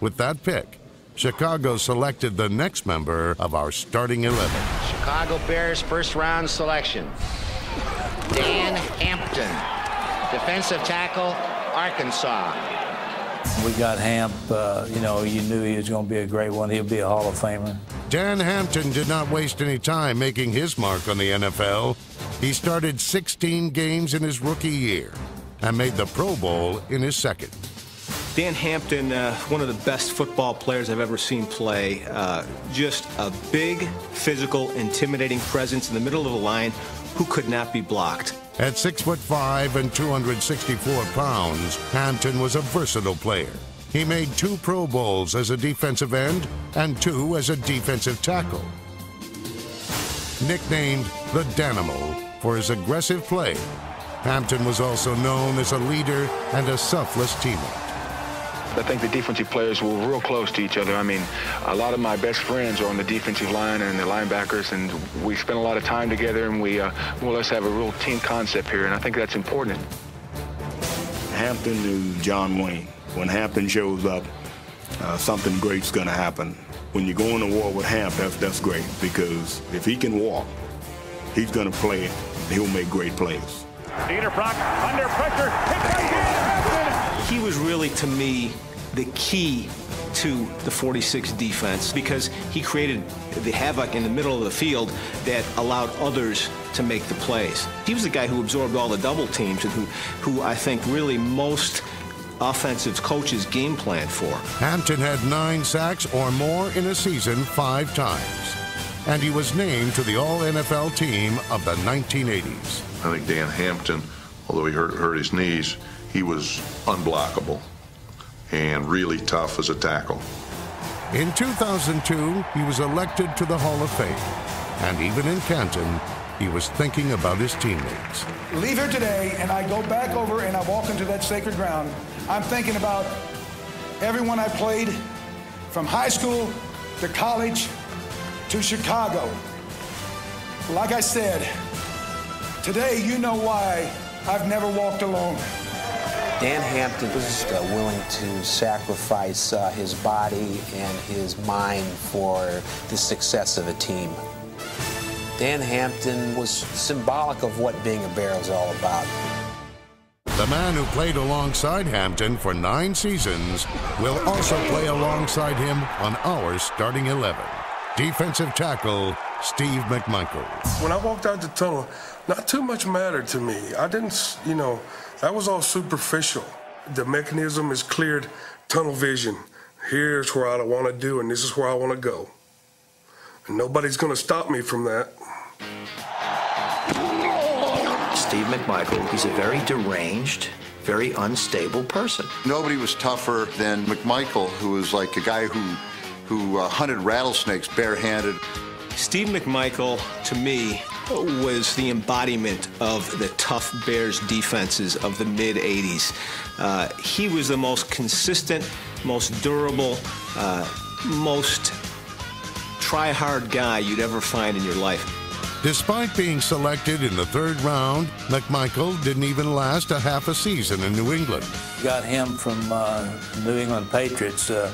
With that pick, Chicago selected the next member of our starting 11. Chicago Bears first round selection. Dan Hampton, defensive tackle, Arkansas. We got Hamp, uh, you know, you knew he was going to be a great one. He'll be a Hall of Famer. Dan Hampton did not waste any time making his mark on the NFL. He started 16 games in his rookie year and made the Pro Bowl in his second. Dan Hampton, uh, one of the best football players I've ever seen play. Uh, just a big, physical, intimidating presence in the middle of the line who could not be blocked. At six foot five and 264 pounds, Hampton was a versatile player. He made two Pro Bowls as a defensive end and two as a defensive tackle. Nicknamed the Danimal for his aggressive play, Hampton was also known as a leader and a selfless teammate. I think the defensive players were real close to each other. I mean, a lot of my best friends are on the defensive line and the linebackers, and we spend a lot of time together, and we uh, more or less have a real team concept here, and I think that's important. Hampton knew John Wayne. When Hampton shows up, uh, something great's going to happen. When you go into war with Hamp, that's, that's great because if he can walk, he's going to play. He'll make great plays. Dieter Brock under pressure. He was really, to me, the key to the 46 defense because he created the havoc in the middle of the field that allowed others to make the plays. He was the guy who absorbed all the double teams and who, who I think really most offensive coaches game plan for. Hampton had nine sacks or more in a season five times, and he was named to the All NFL team of the 1980s. I think Dan Hampton, although he hurt, hurt his knees, he was unblockable and really tough as a tackle. In 2002, he was elected to the Hall of Fame, and even in Canton, he was thinking about his teammates. Leave here today, and I go back over and I walk into that sacred ground. I'm thinking about everyone I played from high school to college to Chicago. Like I said, today you know why I've never walked alone. Dan Hampton was uh, willing to sacrifice uh, his body and his mind for the success of a team. Dan Hampton was symbolic of what being a Bear is all about. The man who played alongside Hampton for nine seasons will also play alongside him on our starting 11. Defensive tackle, Steve McMichael. When I walked out the tunnel, not too much mattered to me. I didn't, you know, that was all superficial. The mechanism is cleared, tunnel vision. Here's where I want to do, and this is where I want to go. And nobody's going to stop me from that. Steve McMichael, he's a very deranged, very unstable person. Nobody was tougher than McMichael, who was like a guy who, who uh, hunted rattlesnakes barehanded. Steve McMichael, to me, was the embodiment of the tough Bears defenses of the mid 80s. Uh, he was the most consistent, most durable, uh, most try hard guy you'd ever find in your life. Despite being selected in the third round, McMichael didn't even last a half a season in New England. Got him from uh, New England Patriots. Uh,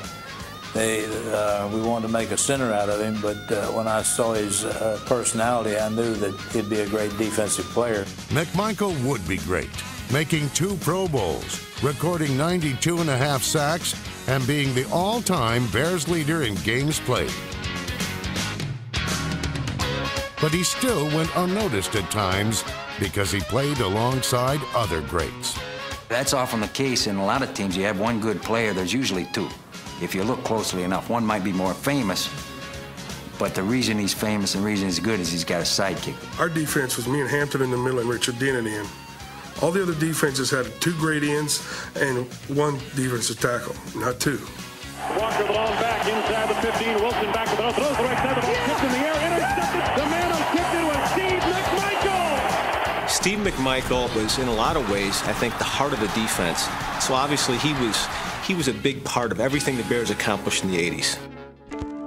they, uh, we wanted to make a center out of him, but uh, when I saw his uh, personality, I knew that he'd be a great defensive player. McMichael would be great, making two Pro Bowls, recording 92 and a half sacks, and being the all-time Bears leader in games played. But he still went unnoticed at times because he played alongside other greats. That's often the case in a lot of teams. You have one good player, there's usually two. If you look closely enough, one might be more famous, but the reason he's famous and the reason he's good is he's got a sidekick. Our defense was me and Hampton in the middle and Richard Dent in the end. All the other defenses had two great ends and one defensive tackle, not two. Walker the long back inside the 15. Wilson back to the throws the right side. The ball tipped in the air, intercepted. The man who kicked it was Steve McMichael. Steve McMichael was, in a lot of ways, I think, the heart of the defense. So obviously, he was he was a big part of everything the Bears accomplished in the 80s.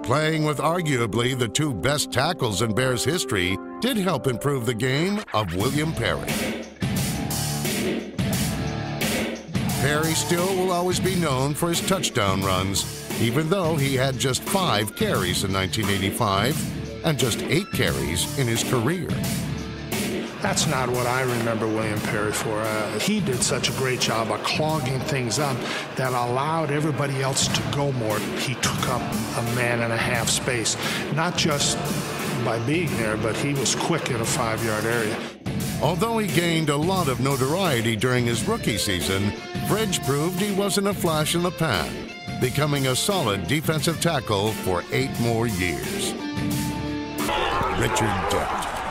Playing with arguably the two best tackles in Bears history did help improve the game of William Perry. Perry still will always be known for his touchdown runs, even though he had just five carries in 1985 and just eight carries in his career. That's not what I remember William Perry for. Uh, he did such a great job of clogging things up that allowed everybody else to go more. He took up a man and a half space, not just by being there, but he was quick in a five yard area. Although he gained a lot of notoriety during his rookie season, Fridge proved he wasn't a flash in the pan, becoming a solid defensive tackle for eight more years. Richard Dent.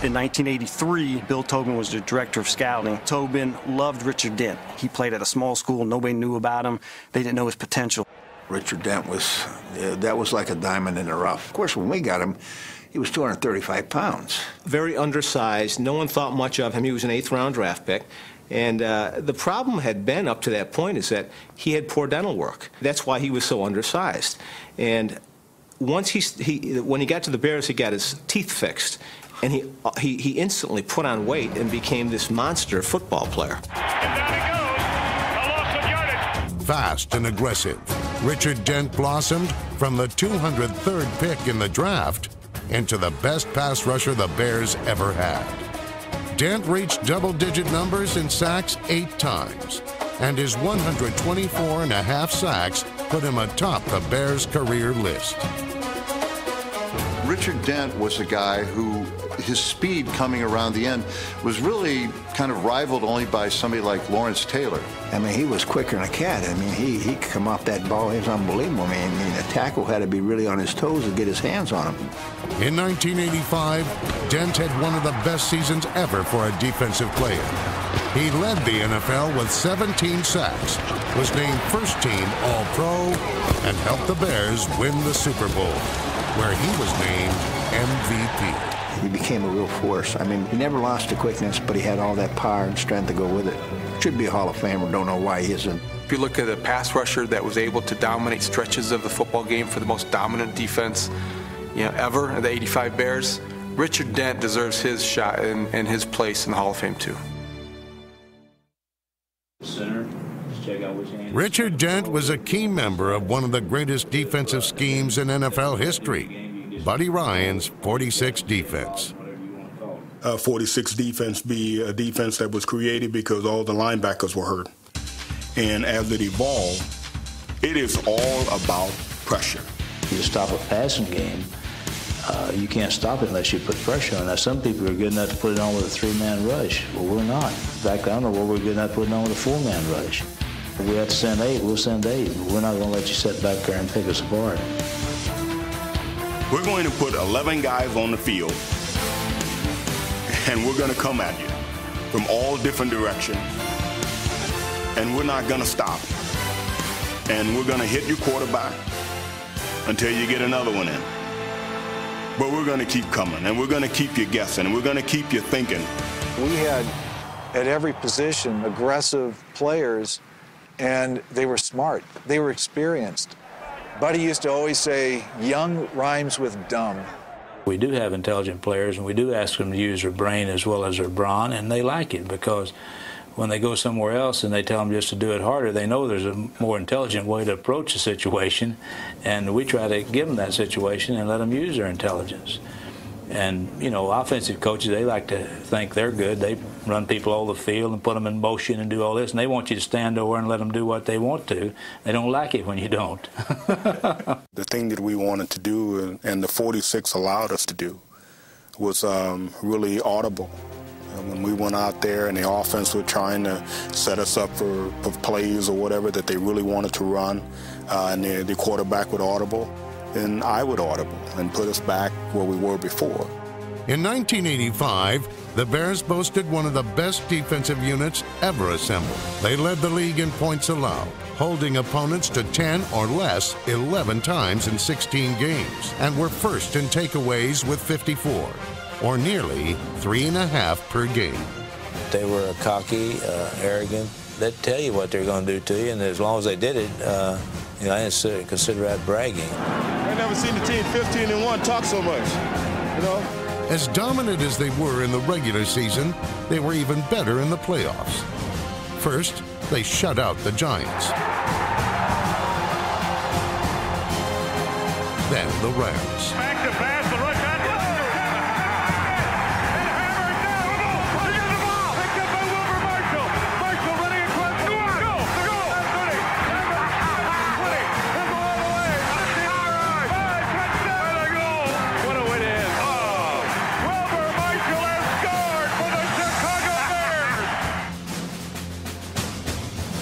In 1983, Bill Tobin was the director of scouting. Tobin loved Richard Dent. He played at a small school. Nobody knew about him. They didn't know his potential. Richard Dent was, uh, that was like a diamond in the rough. Of course, when we got him, he was 235 pounds. Very undersized. No one thought much of him. He was an eighth round draft pick. And uh, the problem had been up to that point is that he had poor dental work. That's why he was so undersized. And once he, he when he got to the Bears, he got his teeth fixed. And he, uh, he, he instantly put on weight and became this monster football player. Fast and aggressive, Richard Dent blossomed from the 203rd pick in the draft into the best pass rusher the Bears ever had. Dent reached double digit numbers in sacks eight times, and his 124 and a half sacks put him atop the Bears' career list. Richard Dent was a guy who his speed coming around the end was really kind of rivaled only by somebody like Lawrence Taylor. I mean, he was quicker than a cat. I mean, he, he could come off that ball. He was unbelievable. I mean, I mean, a tackle had to be really on his toes to get his hands on him. In 1985, Dent had one of the best seasons ever for a defensive player. He led the NFL with 17 sacks, was named first team All Pro, and helped the Bears win the Super Bowl, where he was named MVP. He became a real force. I mean, he never lost the quickness, but he had all that power and strength to go with it. Should be a Hall of Famer. Don't know why he isn't. If you look at a pass rusher that was able to dominate stretches of the football game for the most dominant defense, you know, ever, the 85 Bears, Richard Dent deserves his shot and, and his place in the Hall of Fame too. Richard Dent was a key member of one of the greatest defensive schemes in NFL history. Buddy Ryan's 46 defense. Uh, 46 defense be a defense that was created because all the linebackers were hurt. And as it evolved, it is all about pressure. You stop a passing game, uh, you can't stop it unless you put pressure on. Now, some people are good enough to put it on with a three-man rush. Well, we're not. In fact, I don't know what we're good enough to put it on with a four-man rush. If we have to send eight, we'll send eight. We're not going to let you sit back there and pick us apart. We're going to put 11 guys on the field, and we're going to come at you from all different directions. And we're not going to stop. And we're going to hit your quarterback until you get another one in. But we're going to keep coming, and we're going to keep you guessing, and we're going to keep you thinking. We had, at every position, aggressive players, and they were smart. They were experienced. Buddy used to always say, young rhymes with dumb. We do have intelligent players, and we do ask them to use their brain as well as their brawn, and they like it because when they go somewhere else and they tell them just to do it harder, they know there's a more intelligent way to approach the situation, and we try to give them that situation and let them use their intelligence. And, you know, offensive coaches, they like to think they're good. They run people all the field and put them in motion and do all this, and they want you to stand over and let them do what they want to. They don't like it when you don't. the thing that we wanted to do, and the 46 allowed us to do, was um, really audible. When we went out there and the offense was trying to set us up for, for plays or whatever that they really wanted to run, uh, and the, the quarterback would audible, then I would audible and put us back where we were before. In 1985, the Bears boasted one of the best defensive units ever assembled. They led the league in points allowed, holding opponents to 10 or less 11 times in 16 games, and were first in takeaways with 54, or nearly three and a half per game. They were cocky, uh, arrogant. They'd tell you what they're going to do to you, and as long as they did it, uh, you know, I didn't consider that bragging. I never seen the team 15 and 1 talk so much, you know? As dominant as they were in the regular season, they were even better in the playoffs. First, they shut out the Giants. Then the Rams.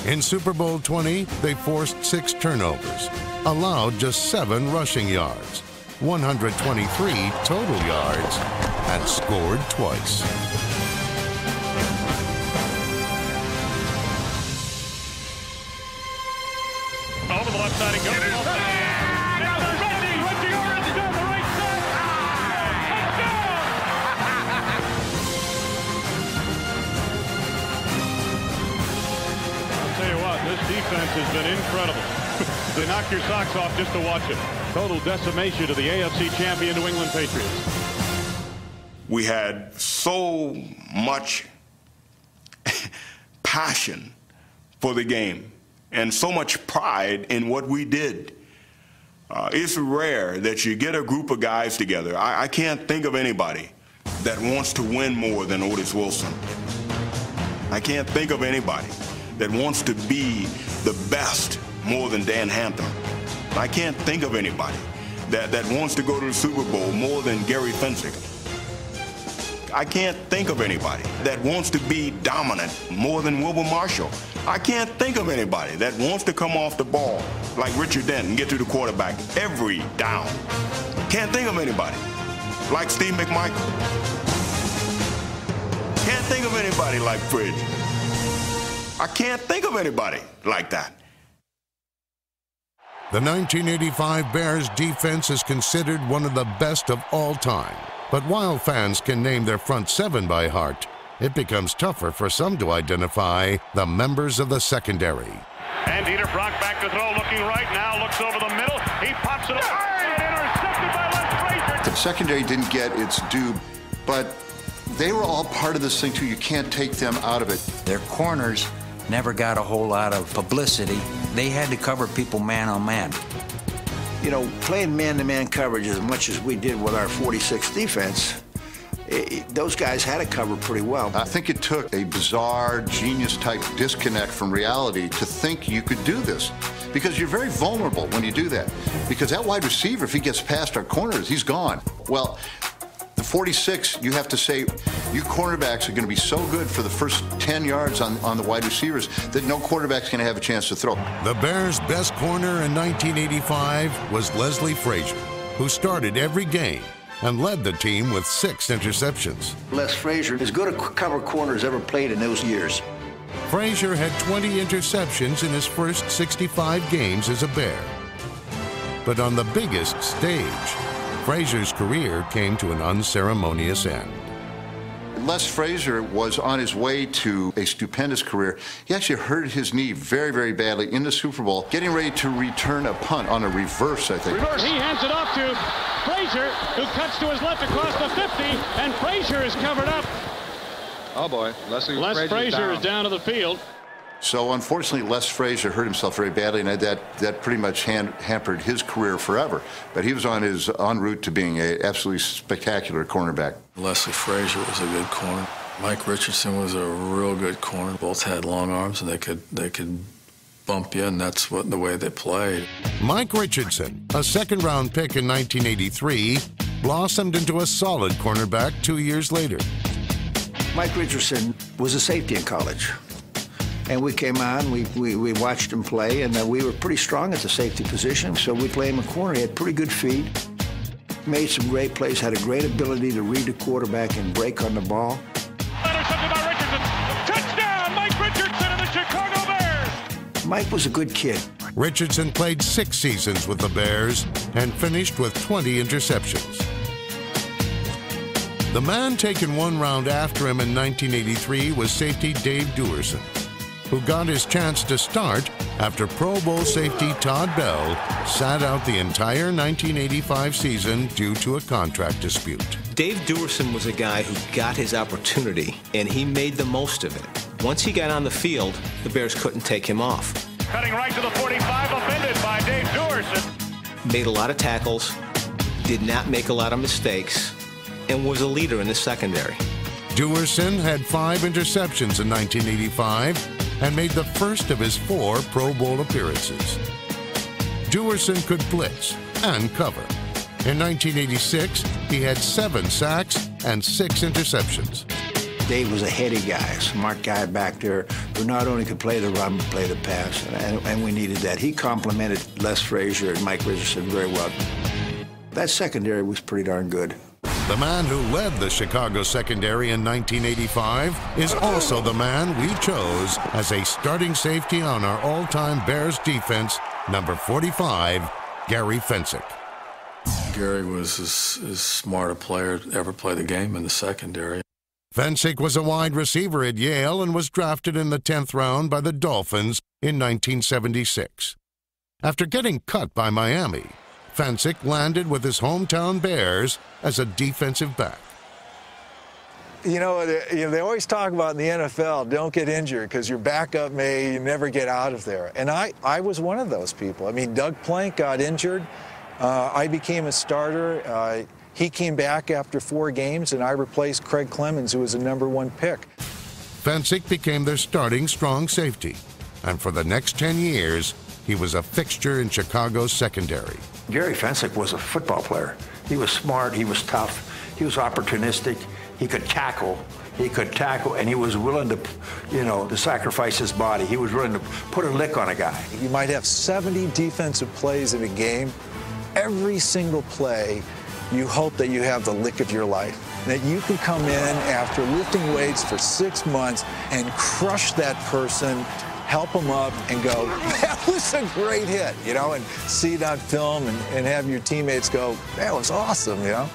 In Super Bowl 20, they forced six turnovers, allowed just seven rushing yards, 123 total yards, and scored twice. Over the left side goes. Has been incredible. they knock your socks off just to watch it. Total decimation of the AFC champion New England Patriots. We had so much passion for the game and so much pride in what we did. Uh, it's rare that you get a group of guys together. I, I can't think of anybody that wants to win more than Otis Wilson. I can't think of anybody that wants to be the best more than Dan Hampton. I can't think of anybody that, that wants to go to the Super Bowl more than Gary Fencik. I can't think of anybody that wants to be dominant more than Wilber Marshall. I can't think of anybody that wants to come off the ball like Richard Dent and get to the quarterback every down. Can't think of anybody like Steve McMichael. Can't think of anybody like Fridge. I can't think of anybody like that. The 1985 Bears defense is considered one of the best of all time. But while fans can name their front seven by heart, it becomes tougher for some to identify the members of the secondary. And Dieter Brock back to throw, looking right now, looks over the middle. He pops it up. And intercepted by Les The secondary didn't get its due, but they were all part of this thing too. You can't take them out of it. Their corners never got a whole lot of publicity. They had to cover people man on man. You know, playing man-to-man coverage as much as we did with our 46 defense, i those guys had it covered pretty well. I think it took a bizarre, genius type disconnect from reality to think you could do this. Because you're very vulnerable when you do that. Because that wide receiver, if he gets past our corners, he's gone. Well, the 46, you have to say, you cornerbacks are going to be so good for the first 10 yards on, on the wide receivers that no quarterback's going to have a chance to throw. The Bears' best corner in 1985 was Leslie Frazier, who started every game and led the team with six interceptions. Les Frazier, as good a cover corner as ever played in those years. Frazier had 20 interceptions in his first 65 games as a Bear. But on the biggest stage, Frazier's career came to an unceremonious end. Les Frazier was on his way to a stupendous career. He actually hurt his knee very, very badly in the Super Bowl, getting ready to return a punt on a reverse, I think. Reverse. He hands it off to Frazier, who cuts to his left across the 50, and Frazier is covered up. Oh boy, Leslie Les Frazier's Frazier down. is down to the field. So unfortunately, Les Frazier hurt himself very badly, and that that pretty much ham- hampered his career forever. But he was on his en route to being a absolutely spectacular cornerback. Leslie Frazier was a good corner. Mike Richardson was a real good corner. Both had long arms and they could they could bump you, and that's what the way they played. Mike Richardson, a second round pick in 1983, blossomed into a solid cornerback two years later. Mike Richardson was a safety in college. And we came on, we, we, we watched him play, and uh, we were pretty strong at the safety position, so we played him a corner. He had pretty good feet, made some great plays, had a great ability to read the quarterback and break on the ball. Intercepted by Richardson. Touchdown, Mike Richardson and the Chicago Bears. Mike was a good kid. Richardson played six seasons with the Bears and finished with 20 interceptions. The man taken one round after him in 1983 was safety Dave Duerson, who got his chance to start after Pro Bowl safety Todd Bell sat out the entire 1985 season due to a contract dispute. Dave Duerson was a guy who got his opportunity, and he made the most of it. Once he got on the field, the Bears couldn't take him off. Cutting right to the 45, offended by Dave Duerson. made a lot of tackles, did not make a lot of mistakes, and was a leader in the secondary. Duerson had five interceptions in 1985 and made the first of his four Pro Bowl appearances. Duerson could blitz and cover. In 1986, he had seven sacks and six interceptions. Dave was a heady guy, smart guy back there who not only could play the run but play the pass, and, and we needed that. He complemented Les Frazier and Mike Richardson very well. That secondary was pretty darn good. The man who led the Chicago secondary in 1985 is also the man we chose as a starting safety on our all-time Bears defense, number 45, Gary Fencik. Gary was as, as smart a player to ever play the game in the secondary. Fencik was a wide receiver at Yale and was drafted in the 10th round by the Dolphins in 1976. After getting cut by Miami, Fencik landed with his hometown Bears as a defensive back. You know, they, you know, they always talk about in the NFL, don't get injured because your backup may never get out of there. And I, I was one of those people. I mean, Doug Plank got injured. Uh, I became a starter. Uh, he came back after four games, and I replaced Craig Clemons, who was a number one pick. Fencik became their starting strong safety, and for the next 10 years, he was a fixture in Chicago's secondary. Gary Fencik was a football player. He was smart, he was tough, he was opportunistic, he could tackle, he could tackle, and he was willing to, you know, to sacrifice his body. He was willing to put a lick on a guy. You might have 70 defensive plays in a game. Every single play, you hope that you have the lick of your life. That you can come in after lifting weights for six months and crush that person help them up and go, that was a great hit, you know, and see it on film and, and have your teammates go, that was awesome, you know.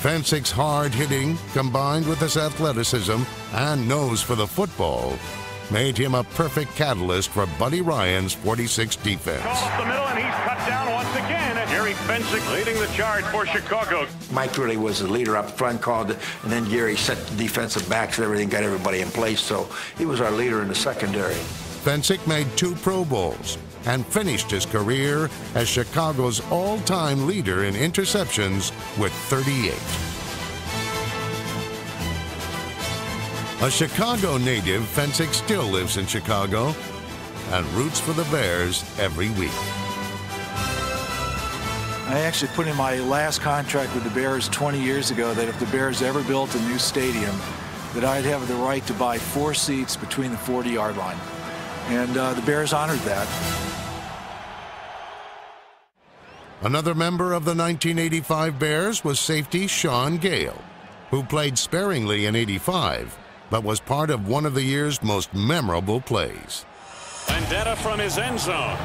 Fencik's hard hitting, combined with his athleticism and nose for the football, made him a perfect catalyst for Buddy Ryan's 46 defense. Off the middle, and he's cut down once again. Gary Fencik leading the charge for Chicago. Mike really was the leader up front, called, it, and then Gary set the defensive backs and everything, got everybody in place. So he was our leader in the secondary. Fencik made two Pro Bowls and finished his career as Chicago's all-time leader in interceptions with 38. A Chicago native, Fencik still lives in Chicago and roots for the Bears every week. I actually put in my last contract with the Bears 20 years ago that if the Bears ever built a new stadium, that I'd have the right to buy four seats between the 40-yard line. And uh, the Bears honored that. Another member of the 1985 Bears was safety Shaun Gayle, who played sparingly in 85, but was part of one of the year's most memorable plays. Vendetta from his end zone.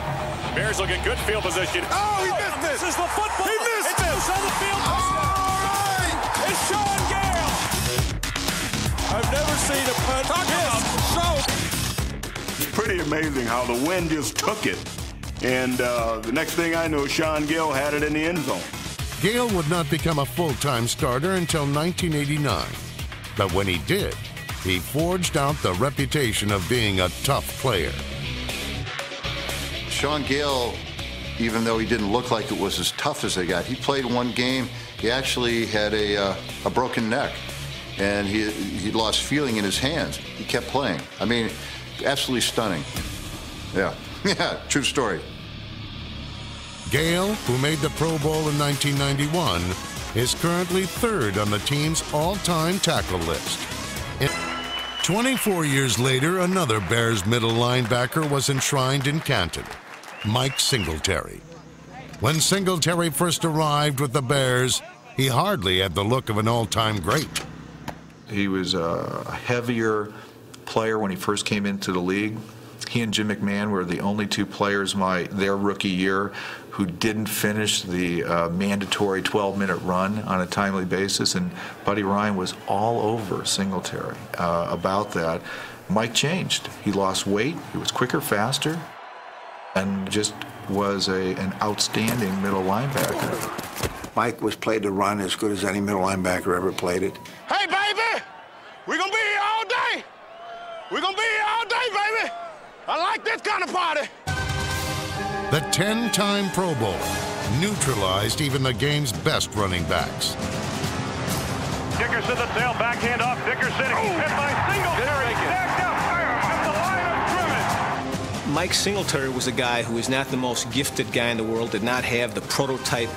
Bears look at good field position. Oh, he missed it. This is the football. He missed it's it. It's on the field. All right. It's Shaun Gayle. I've never seen a punt Talk miss so. Pretty amazing how the wind just took it. And uh, the next thing I know, Shaun Gayle had it in the end zone. Gayle would not become a full-time starter until 1989. But when he did, he forged out the reputation of being a tough player. Shaun Gayle, even though he didn't look like it was as tough as they got, he played one game. He actually had a, uh, a broken neck, and he he lost feeling in his hands. He kept playing. I mean, absolutely stunning. Yeah, yeah, true story. Gayle, who made the Pro Bowl in 1991, is currently third on the team's all-time tackle list. In 24 years later, another Bears middle linebacker was enshrined in Canton, Mike Singletary. When Singletary first arrived with the Bears, he hardly had the look of an all-time great. He was uh, a heavier player when he first came into the league. He and Jim McMahon were the only two players my their rookie year who didn't finish the uh, mandatory 12-minute run on a timely basis, and Buddy Ryan was all over Singletary uh, about that. Mike changed. He lost weight. He was quicker, faster, and just was a an outstanding middle linebacker. Mike was played to run as good as any middle linebacker ever played it. Hey, baby. I like this kind of party. The 10-time Pro Bowler, neutralized even the game's best running backs. Dickerson the tail, backhand off Dickerson. He's hit by Singletary. Stacked up at the line of scrimmage. Mike Singletary was a guy who was not the most gifted guy in the world, did not have the prototype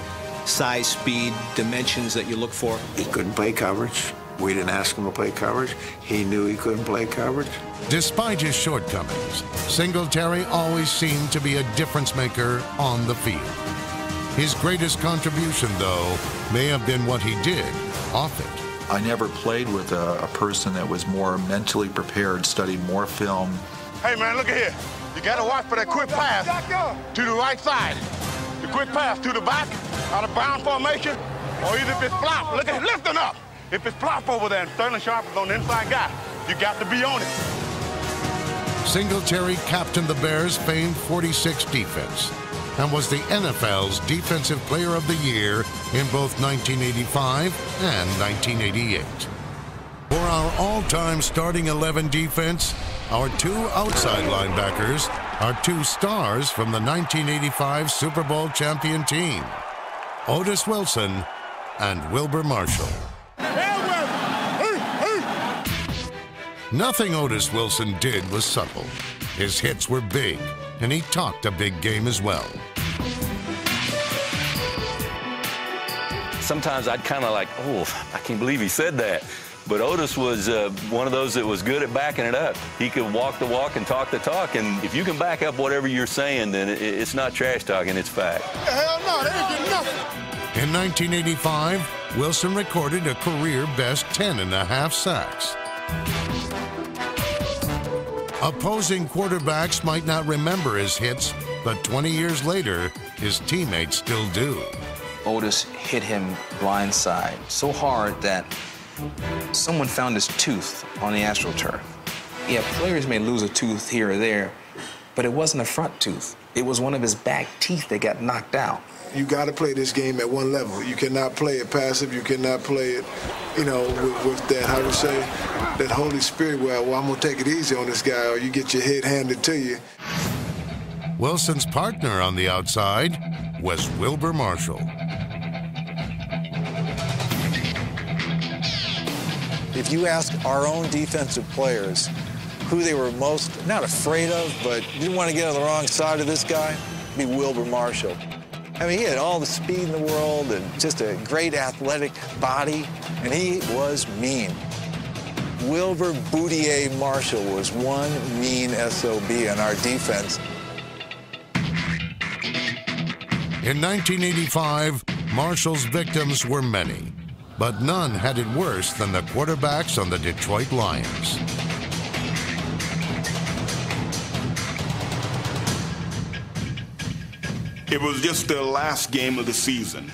size, speed, dimensions that you look for. He couldn't play coverage. We didn't ask him to play coverage. He knew he couldn't play coverage. Despite his shortcomings, Singletary always seemed to be a difference maker on the field. His greatest contribution, though, may have been what he did off it. I never played with a, a person that was more mentally prepared, studied more film. Hey, man, look at here. You got to watch for that quick pass to the right side. The quick pass to the back, out of bound formation, or either if it's flop, look at it, lifting up. If it's flop over there and Sterling Sharpe is on the inside guy, you got to be on it. Singletary captained the Bears' famed 46 defense and was the NFL's Defensive Player of the Year in both 1985 and 1988. For our all-time starting 11 defense, our two outside linebackers are two stars from the 1985 Super Bowl champion team, Otis Wilson and Wilber Marshall. Nothing Otis Wilson did was subtle. His hits were big, and he talked a big game as well. Sometimes I'd kind of like, oh, I can't believe he said that. But Otis was uh, one of those that was good at backing it up. He could walk the walk and talk the talk, and if you can back up whatever you're saying, then it, it's not trash talking, it's fact. Hell no, they ain't nothing. In 1985, Wilson recorded a career best 10 and a half sacks. Opposing quarterbacks might not remember his hits, but 20 years later, his teammates still do. Otis hit him blindside so hard that someone found his tooth on the AstroTurf. Yeah, players may lose a tooth here or there, but it wasn't a front tooth. It was one of his back teeth that got knocked out. You got to play this game at one level. You cannot play it passive. You cannot play it, you know, with, with that, how to say, that Holy Spirit, well, well, I'm going to take it easy on this guy, or you get your head handed to you. Wilson's partner on the outside was Wilber Marshall. If you ask our own defensive players who they were most, not afraid of, but didn't want to get on the wrong side of this guy, be Wilber Marshall. I mean, he had all the speed in the world and just a great athletic body, and he was mean. Wilber Buddyhia Marshall was one mean SOB in our defense. In 1985, Marshall's victims were many, but none had it worse than the quarterbacks on the Detroit Lions. It was just the last game of the season,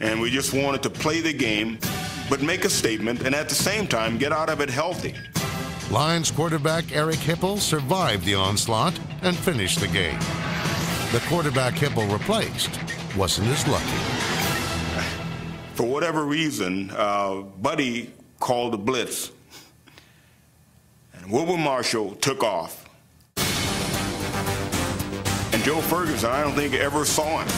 and we just wanted to play the game, but make a statement, and at the same time get out of it healthy. Lions quarterback Eric Hipple survived the onslaught and finished the game. The quarterback Hipple replaced wasn't as lucky. For whatever reason, uh, Buddy called the blitz, and Wilber Marshall took off. Joe Ferguson, I don't think ever saw him.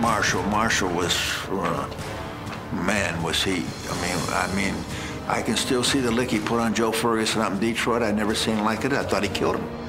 Marshall, Marshall was, uh, man, was he. I mean, I mean, I can still see the lick he put on Joe Ferguson out in Detroit. I'd never seen like it. I thought he killed him.